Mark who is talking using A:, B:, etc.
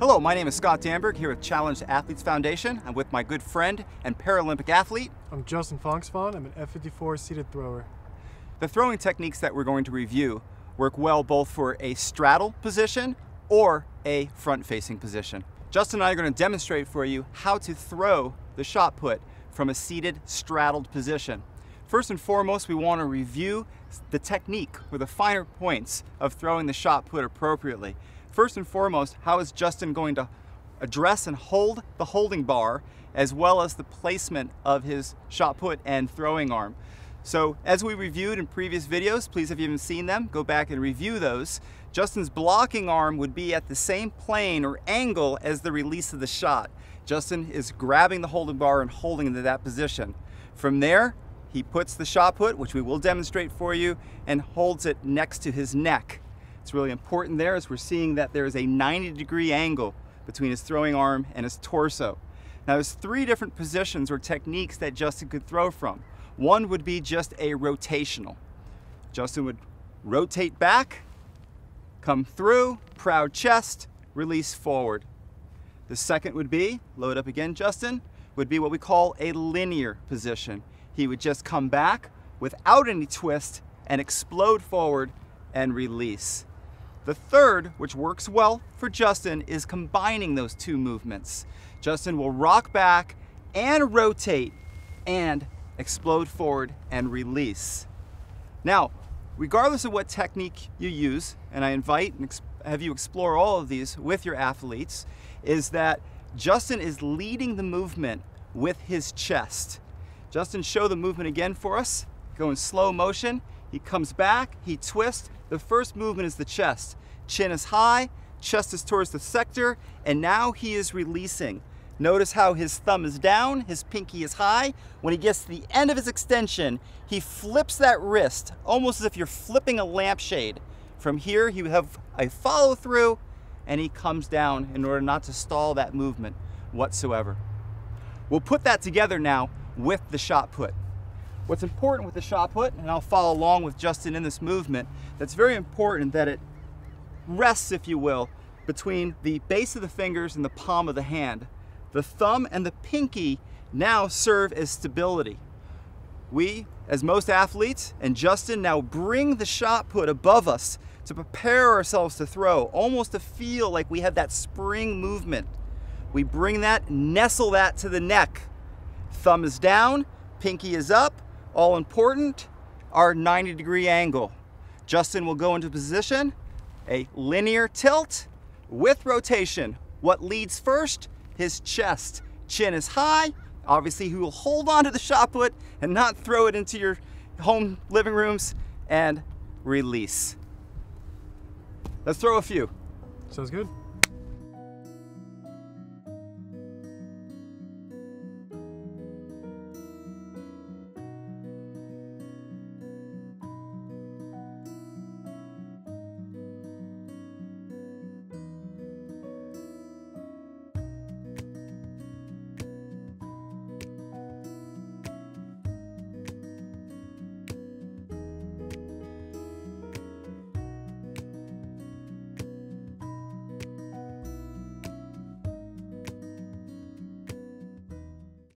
A: Hello, my name is Scott Danberg here with Challenged Athletes Foundation. I'm with my good friend and Paralympic athlete.
B: I'm Justin Phongsavanh. I'm an F54 seated thrower.
A: The throwing techniques that we're going to review work well both for a straddle position or a front facing position. Justin and I are going to demonstrate for you how to throw the shot put from a seated straddled position. First and foremost, we want to review the technique or the finer points of throwing the shot put appropriately. First and foremost, how is Justin going to address and hold the holding bar as well as the placement of his shot put and throwing arm. So as we reviewed in previous videos, please if you haven't seen them, go back and review those. Justin's blocking arm would be at the same plane or angle as the release of the shot. Justin is grabbing the holding bar and holding into that position. From there, he puts the shot put, which we will demonstrate for you, and holds it next to his neck. It's really important there as we're seeing that there is a 90 degree angle between his throwing arm and his torso. Now there's three different positions or techniques that Justin could throw from. One would be just a rotational. Justin would rotate back, come through, proud chest, release forward. The second would be, load up again Justin, would be what we call a linear position. He would just come back without any twist and explode forward and release. The third, which works well for Justin, is combining those two movements. Justin will rock back and rotate and explode forward and release. Now, regardless of what technique you use, and I invite and have you explore all of these with your athletes, is that Justin is leading the movement with his chest. Justin, show the movement again for us. Go in slow motion. He comes back, he twists. The first movement is the chest. Chin is high, chest is towards the sector, and now he is releasing. Notice how his thumb is down, his pinky is high. When he gets to the end of his extension, he flips that wrist, almost as if you're flipping a lampshade. From here, you have a follow through, and he comes down in order not to stall that movement whatsoever. We'll put that together now with the shot put. What's important with the shot put, and I'll follow along with Justin in this movement, that's very important that it rests, if you will, between the base of the fingers and the palm of the hand. The thumb and the pinky now serve as stability. We, as most athletes, and Justin now bring the shot put above us to prepare ourselves to throw, almost to feel like we have that spring movement. We bring that, nestle that to the neck. Thumb is down, pinky is up, all important, our 90 degree angle. Justin will go into position, a linear tilt with rotation. What leads first? His chest. Chin is high. Obviously, he will hold on to the shot put and not throw it into your home living rooms and release. Let's throw a few.
B: Sounds good.